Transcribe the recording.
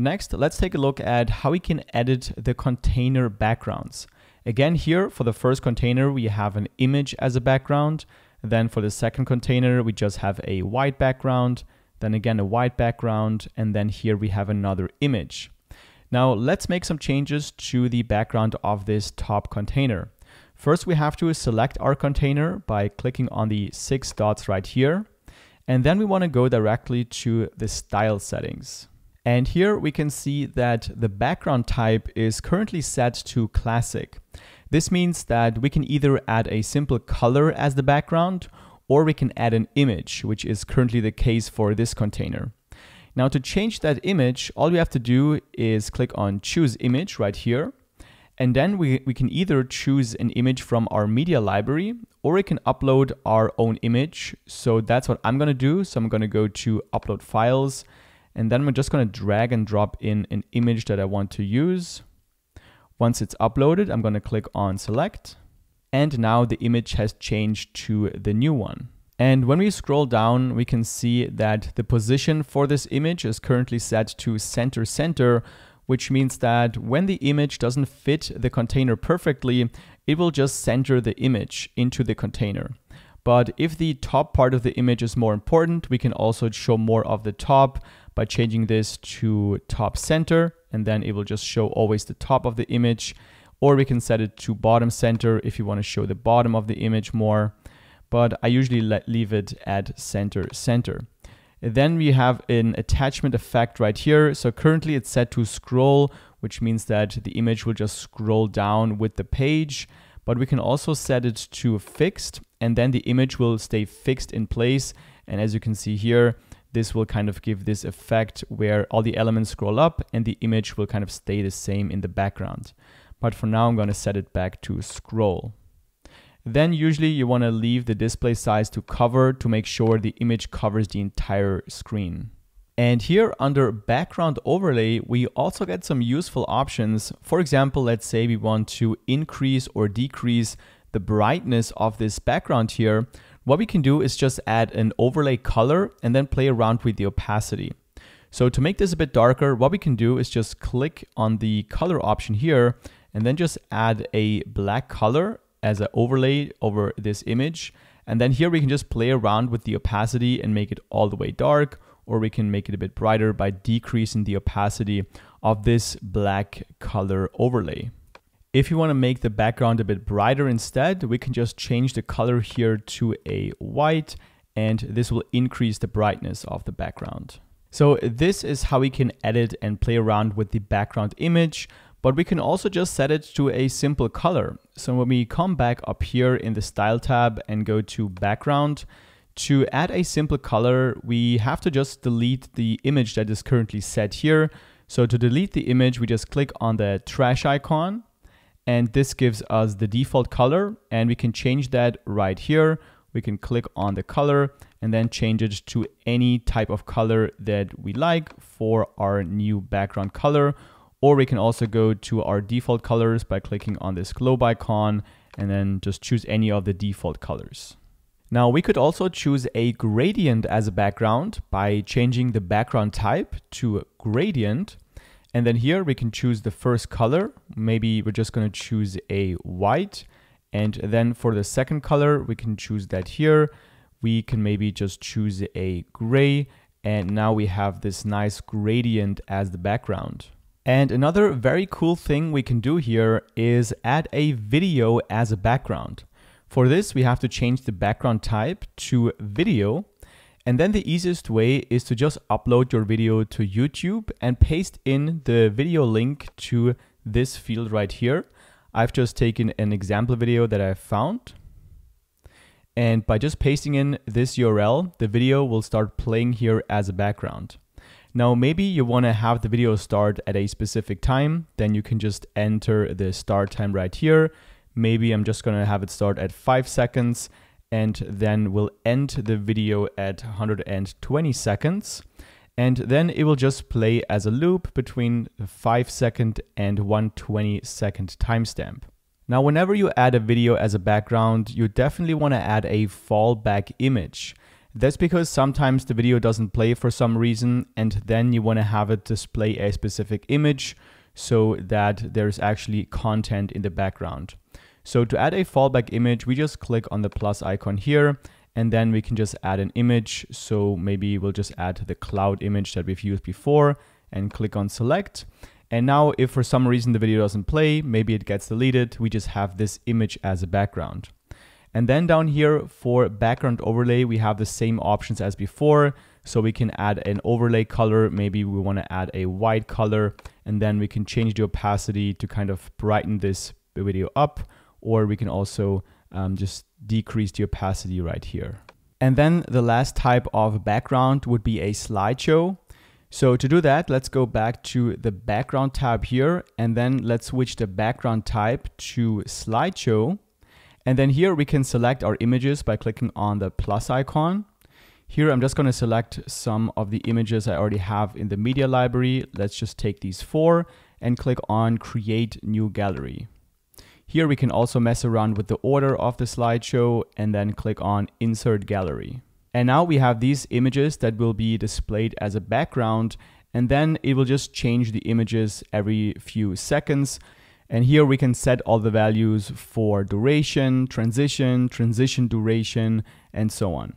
Next, let's take a look at how we can edit the container backgrounds. Again, here for the first container, we have an image as a background. Then for the second container, we just have a white background, then again a white background, and then here we have another image. Now let's make some changes to the background of this top container. First, we have to select our container by clicking on the six dots right here. And then we want to go directly to the style settings. And here we can see that the background type is currently set to classic. This means that we can either add a simple color as the background or we can add an image, which is currently the case for this container. Now to change that image, all we have to do is click on choose image right here. And then we, we can either choose an image from our media library or we can upload our own image. So that's what I'm gonna do. So I'm gonna go to upload files and then we're just gonna drag and drop in an image that I want to use. Once it's uploaded, I'm gonna click on select. And now the image has changed to the new one. And when we scroll down, we can see that the position for this image is currently set to center center, which means that when the image doesn't fit the container perfectly, it will just center the image into the container. But if the top part of the image is more important, we can also show more of the top by changing this to top center, and then it will just show always the top of the image. Or we can set it to bottom center if you want to show the bottom of the image more but I usually let, leave it at center center. Then we have an attachment effect right here. So currently it's set to scroll, which means that the image will just scroll down with the page, but we can also set it to fixed and then the image will stay fixed in place. And as you can see here, this will kind of give this effect where all the elements scroll up and the image will kind of stay the same in the background. But for now, I'm going to set it back to scroll. Then usually you want to leave the display size to cover to make sure the image covers the entire screen. And here under background overlay, we also get some useful options. For example, let's say we want to increase or decrease the brightness of this background here. What we can do is just add an overlay color and then play around with the opacity. So to make this a bit darker, what we can do is just click on the color option here and then just add a black color as an overlay over this image. And then here we can just play around with the opacity and make it all the way dark, or we can make it a bit brighter by decreasing the opacity of this black color overlay. If you want to make the background a bit brighter instead, we can just change the color here to a white, and this will increase the brightness of the background. So this is how we can edit and play around with the background image but we can also just set it to a simple color. So when we come back up here in the style tab and go to background, to add a simple color, we have to just delete the image that is currently set here. So to delete the image, we just click on the trash icon and this gives us the default color and we can change that right here. We can click on the color and then change it to any type of color that we like for our new background color or we can also go to our default colors by clicking on this globe icon and then just choose any of the default colors. Now we could also choose a gradient as a background by changing the background type to gradient. And then here we can choose the first color. Maybe we're just gonna choose a white. And then for the second color, we can choose that here. We can maybe just choose a gray. And now we have this nice gradient as the background. And another very cool thing we can do here is add a video as a background. For this, we have to change the background type to video. And then the easiest way is to just upload your video to YouTube and paste in the video link to this field right here. I've just taken an example video that I found. And by just pasting in this URL, the video will start playing here as a background. Now, maybe you want to have the video start at a specific time, then you can just enter the start time right here. Maybe I'm just to have it start at five seconds and then we'll end the video at 120 seconds. And then it will just play as a loop between the 5 second and 120 second timestamp. Now, whenever you add a video as a background, you definitely want to add a fallback image. That's because sometimes the video doesn't play for some reason and then you want to have it display a specific image so that there's actually content in the background. So to add a fallback image, we just click on the plus icon here and then we can just add an image. So maybe we'll just add the cloud image that we've used before and click on select. And now if for some reason the video doesn't play, maybe it gets deleted, we just have this image as a background. And then down here for background overlay, we have the same options as before. So we can add an overlay color. Maybe we want to add a white color and then we can change the opacity to kind of brighten this video up, or we can also um, just decrease the opacity right here. And then the last type of background would be a slideshow. So to do that, let's go back to the background tab here, and then let's switch the background type to slideshow. And then here we can select our images by clicking on the plus icon. Here I'm just going to select some of the images I already have in the media library. Let's just take these four and click on create new gallery. Here we can also mess around with the order of the slideshow and then click on insert gallery. And now we have these images that will be displayed as a background and then it will just change the images every few seconds. And here we can set all the values for duration, transition, transition duration, and so on.